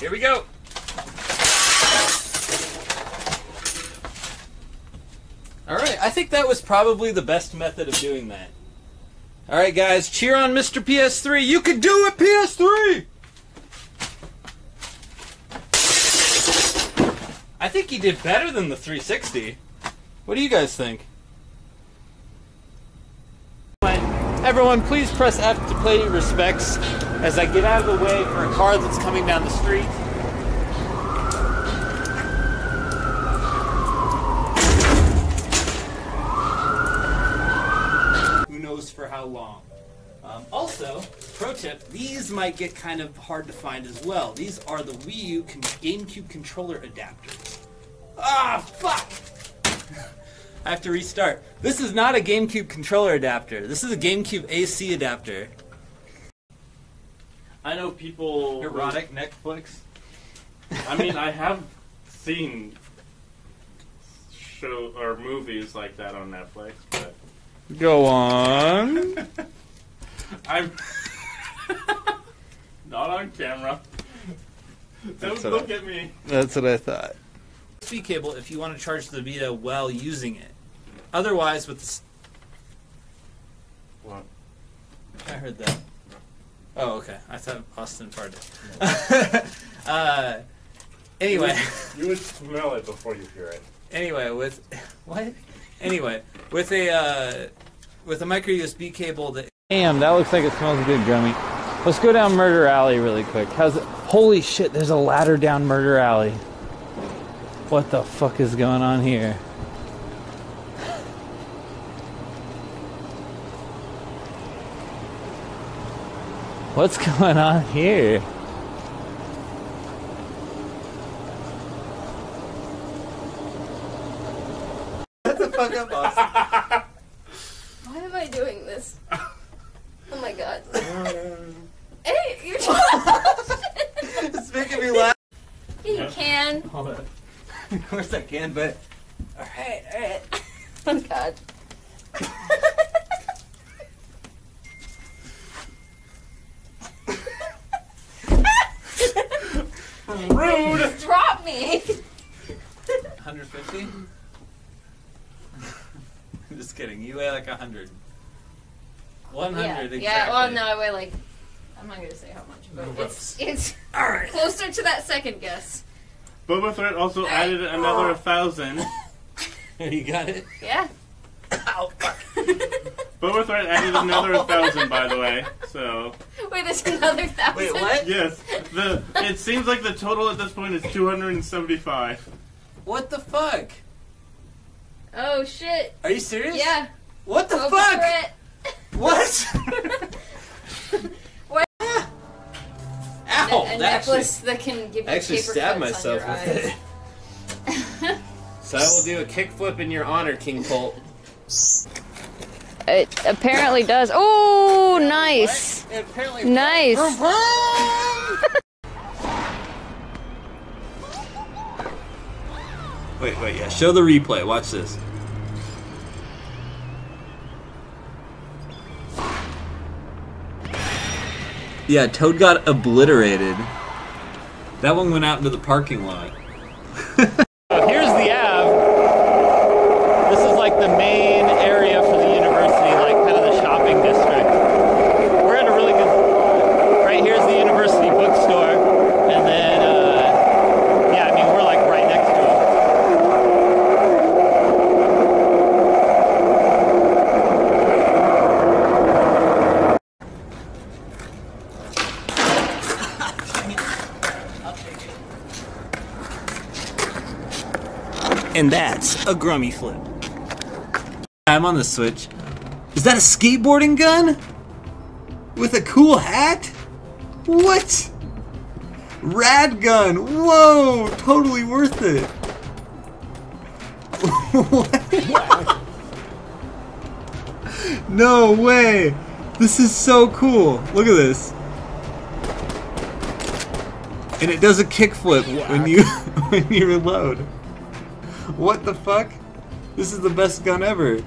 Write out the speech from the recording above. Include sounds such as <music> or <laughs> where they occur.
Here we go. All right, I think that was probably the best method of doing that. All right, guys, cheer on Mr. PS3. You can do it, PS3. I think he did better than the 360. What do you guys think? Everyone, please press F to pay respects as I get out of the way for a car that's coming down the street. Who knows for how long? Um, also, pro tip, these might get kind of hard to find as well. These are the Wii U con- GameCube controller adapters. Ah, fuck! I have to restart. This is not a GameCube controller adapter. This is a GameCube AC adapter. I know people. Erotic Netflix. I mean, I have <laughs> seen show or movies like that on Netflix, but Go on. <laughs> I'm <laughs> not on camera. Don't what look at me. That's what I thought. USB cable if you want to charge the Vita while using it. Otherwise, with this, What? I heard that. Oh, okay. I thought Austin farted. <laughs> uh, anyway, You would smell it before you hear it. anyway, with <laughs> what? Anyway, with a uh, with a micro USB cable that. Damn, that looks like it smells good, Gummy. Let's go down Murder Alley really quick. How's it? Holy shit! There's a ladder down Murder Alley. What the fuck is going on here? What's going on here? That's a fucking boss. Why am I doing this? Oh my god. <laughs> hey, you're It's making me laugh. You can. Hold on. <laughs> Of course I can, but Alright, alright. <laughs> Oh god. Rude. <laughs> Drop me! 150. I'm just kidding. You weigh like 100. 100 yeah, exactly. yeah, well, no, I weigh like. I'm not gonna say how much, but it's it's Alright. closer to that second guess. Boba Fett also added another oh. thousand. <laughs> you got it? Yeah. Ow, fuck. <laughs> Boba Fett added another <laughs> thousand, by the way. So Wait, there's another thousand. Wait, what? yes, the it seems like the total at this point is two hundred and seventy-five. What the fuck? Oh shit. Are you serious? Yeah. What the Go fuck? for it. What? What? A that actually, necklace that can give you I actually paper stabbed cuts myself with it. <laughs> So I will do a kickflip in your honor, King Colt. It apparently does. Oh, nice. It apparently Nice. Wait, wait, yeah. Show the replay. Watch this. Yeah, Toad got obliterated. That one went out into the parking lot. Here's the Ave. This is like the main area for the university, like kind of the shopping district. We're at a really good spot. Right here's the university bookstore, and then uh, yeah, I mean we're like right next to it. And that's a grummy flip. I'm on the Switch. Is that a skateboarding gun? With a cool hat? What? Rad gun. Whoa, totally worth it. <laughs> no way. This is so cool. Look at this. And it does a kickflip when you <laughs> when you reload. What the fuck? This is the best gun ever.